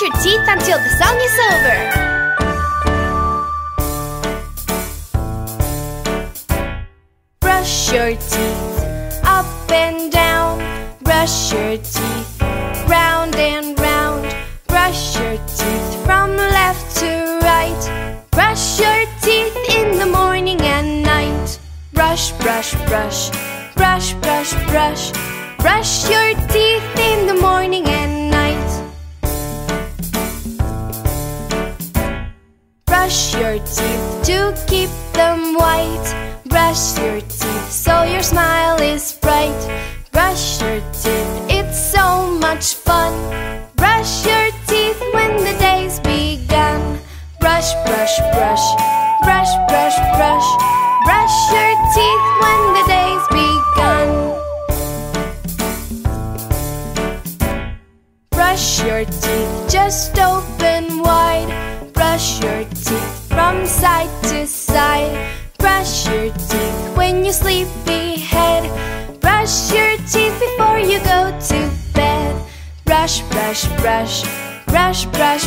brush your teeth until the song is over. Brush your teeth up and down. Brush your teeth round and round. Brush your teeth from left to right. Brush your teeth in the morning and night. Brush, brush, brush. Brush, brush, brush. Brush your your teeth to keep them white. Brush your teeth so your smile is bright. Brush your teeth, it's so much fun. Brush your teeth when the day's begun. Brush, brush, brush. Brush, brush, brush. Brush your teeth when the day's begun. Brush your teeth, just brush, brush. Brush,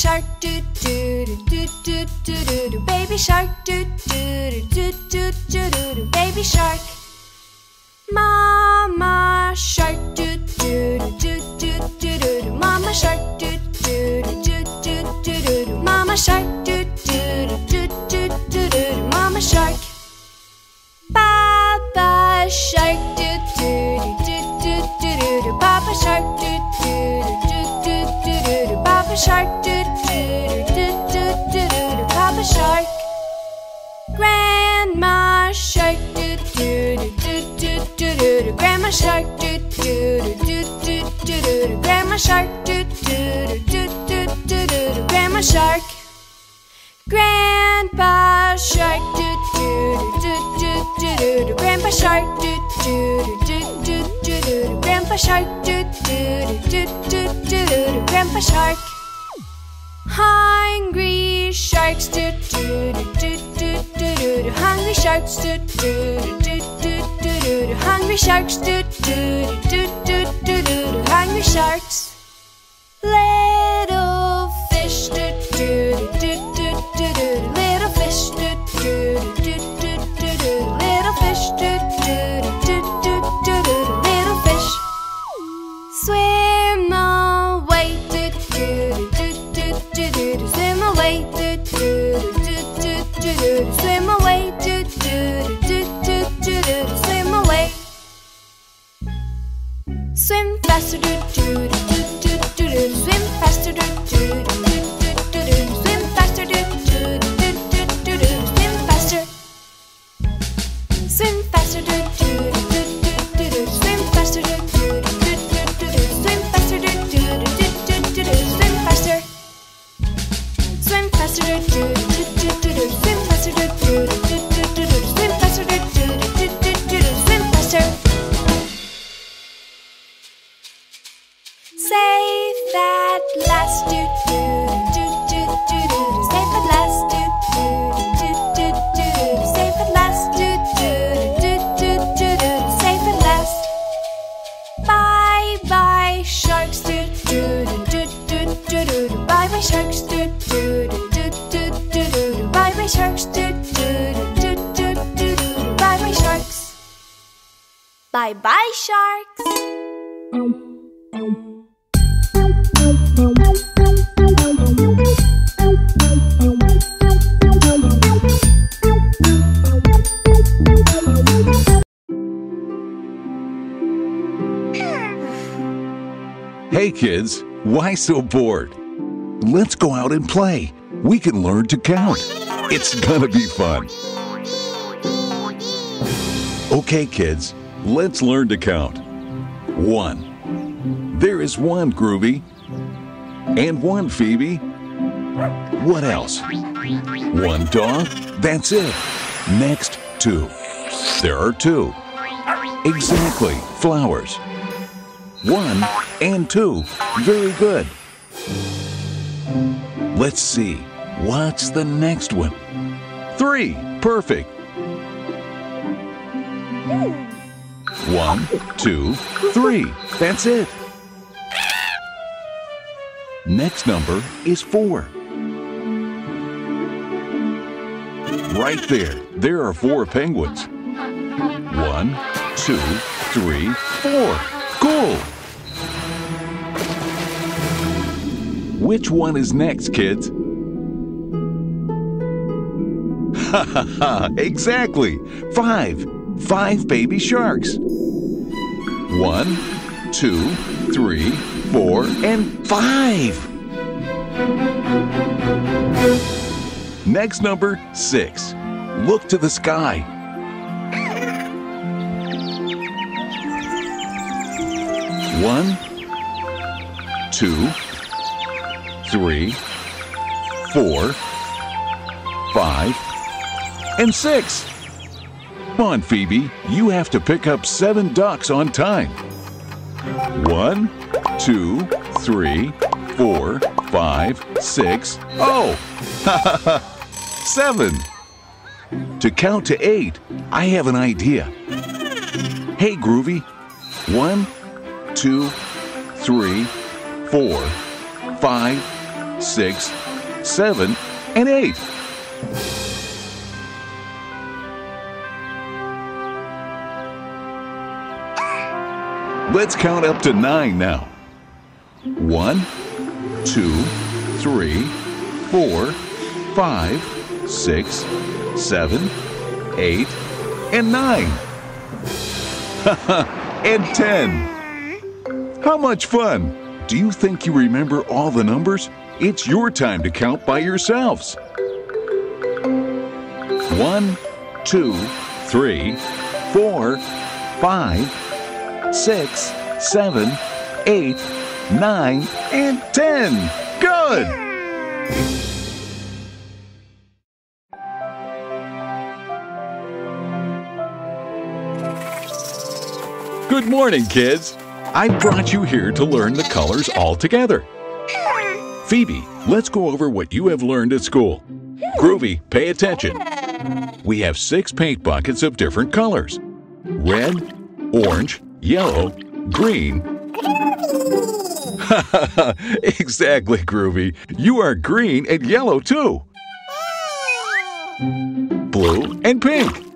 Shark, do do do do do do do do. Baby shark, do do do do do do do do. Baby shark. Mama shark, do do do do do do do do. Mama shark, do do do do do do do do. Mama shark, do do do do do do do. Mama shark. Papa shark, do do do do do do do. Papa shark, do do do do do do do. Papa shark, do Grandma shark, do do do do do do do. Grandma shark, do do do do do do do. Grandma shark. Grandpa shark, do do do do do do do. Grandpa shark, do do do do do do do. Grandpa shark, do do do do do do. Grandpa shark. Hungry sharks, do do do do do do. Hungry sharks, do do do do. Hungry sharks, do do do do do do do. Hungry sharks. Little Bye bye sharks. Hey kids, why so bored? Let's go out and play. We can learn to count. It's gonna be fun. Okay, kids, let's learn to count. One. There is one, Groovy. And one, Phoebe. What else? One dog? That's it. Next, two. There are two. Exactly, flowers. One and two. Very good. Let's see. What's the next one? Three. Perfect. Hmm. One, two, three. That's it. Next number is four. Right there. There are four penguins. One, two, three, four. Cool. Which one is next, kids? Ha ha ha! Exactly! Five! Five baby sharks! One, two, three, four, and five! Next number, six. Look to the sky. One, two, three, four, five, and six. Come on, Phoebe. You have to pick up seven ducks on time. One, two, three, four, five, six. Oh, seven. To count to eight, I have an idea. Hey, Groovy. One, two, three, four, five, six, seven, and eight. Let's count up to nine now. One, two, three, four, five, six, seven, eight, and nine. and ten. How much fun! Do you think you remember all the numbers? It's your time to count by yourselves. One, two, three, four, five, six, seven, eight, nine, and ten. Good! Good morning, kids. I brought you here to learn the colors all together. Phoebe, let's go over what you have learned at school. Groovy, pay attention. We have six paint buckets of different colors red, orange, yellow, green. exactly, Groovy. You are green and yellow too. Blue and pink.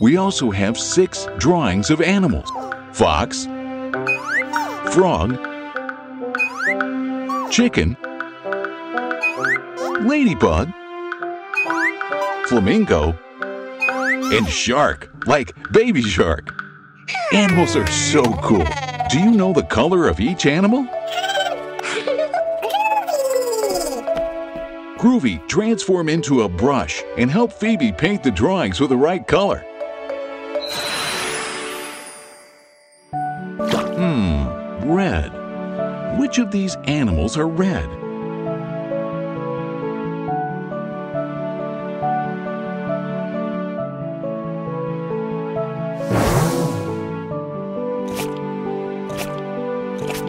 We also have six drawings of animals fox, frog, chicken, ladybug, flamingo, and shark, like baby shark. Animals are so cool. Do you know the color of each animal? Groovy, transform into a brush and help Phoebe paint the drawings with the right color. Hmm, red. Which of these animals are red?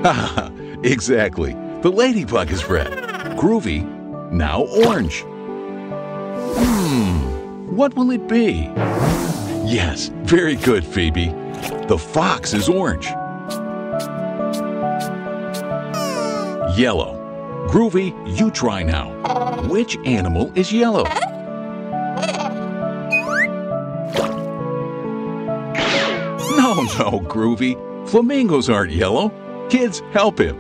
Exactly. The ladybug is red. Groovy, now orange. Hmm, what will it be? Yes, very good, Phoebe. The fox is orange. Yellow. Groovy, you try now. Which animal is yellow? No, no, Groovy. Flamingos aren't yellow. Kids, help him.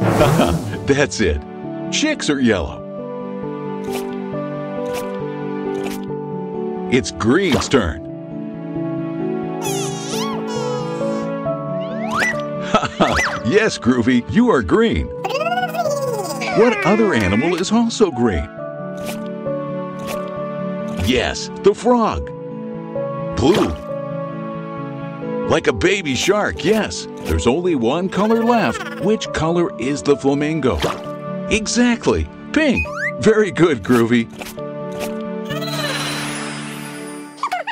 That's it. Chicks are yellow. It's Green's turn. yes, Groovy, you are green. What other animal is also green? Yes, the frog. Blue. Like a baby shark, yes. There's only one color left. Which color is the flamingo? Exactly, pink. Very good, Groovy.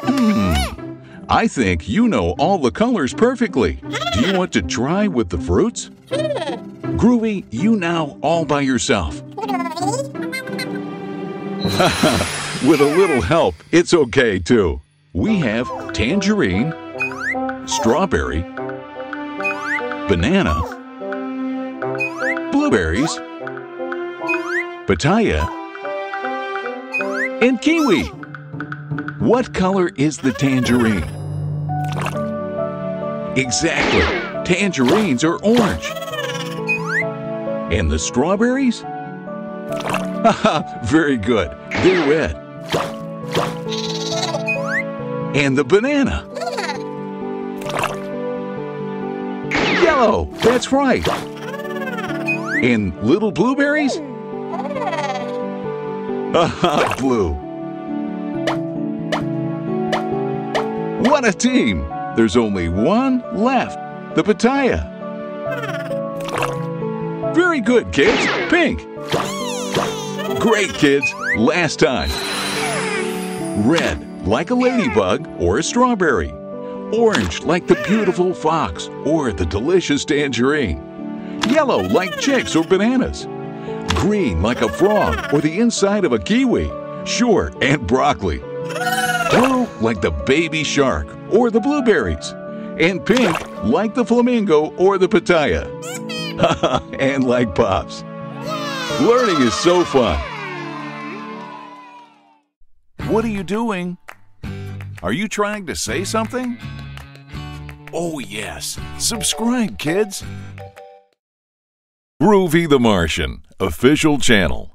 Hmm, I think you know all the colors perfectly. Do you want to try with the fruits? Groovy, you now all by yourself. with a little help, it's okay too. We have tangerine, strawberry, banana, blueberries, pitaya, and kiwi. What color is the tangerine? Exactly. Tangerines are orange. And the strawberries? Haha, very good. They're red. And the banana? Yellow. That's right. And little blueberries? Haha, blue. What a team! There's only one left the pitaya. Very good, kids. Pink. Great, kids. Last time. Red, like a ladybug or a strawberry. Orange, like the beautiful fox or the delicious tangerine. Yellow, like chicks or bananas. Green, like a frog or the inside of a kiwi. Sure, and broccoli. Blue, like the baby shark or the blueberries. And pink, like the flamingo or the pitaya. and like Pops. Learning is so fun. What are you doing? Are you trying to say something? Oh, yes. Subscribe, kids. Groovy the Martian, official channel.